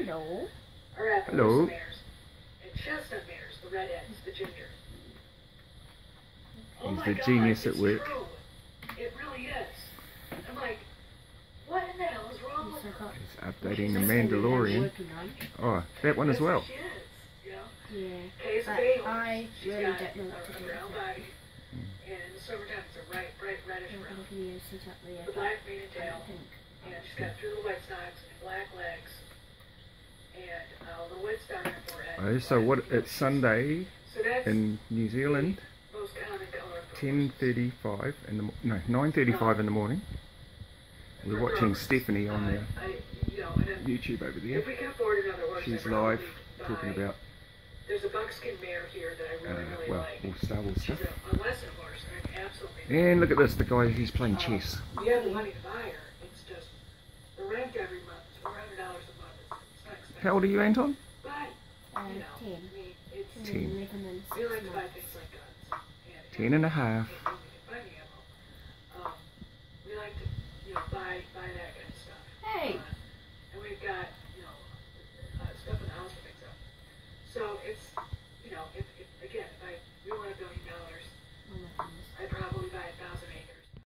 Hello. Our apple Hello. mares. And chestnut mares, the redheads, the ginger. Oh He's my the God, genius at work. True. It really is. I'm like, what in the hell is wrong with her? He's updating the Mandalorian. Oh, that one as well. She is, you know? Yeah. But I really don't know what to do a with it. Mm. And in summertime, it's a bright, bright reddish brown. going to use it up there. The black mane and tail. And she's got two little white socks and black legs. Uh, a little white star on her forehead. Oh, so what? It's Sunday So in New Zealand. the most common color. for Ten thirty-five in the no nine thirty-five in the morning. We're watching. Stephanie on Uh, the I, you know, YouTube over there. if we can afford another horse, She's live talking about There's a buckskin mare here that I uh, really, really well, like. all Star Wars stuff. a, a horse, and absolutely. And look at this, the guy he's playing Uh, chess. You have the money to buy her. How old are you, Anton? But Uh, 10. I mean, it's And Ten. 11 and we 6 like to buy months. things like guns. And, Ten and a half. and when we can find the ammo, um, we like to, you know, buy buy that kind of stuff. Hey! And we've got, you know, uh, stuff in the house to fix up. So it's, you know,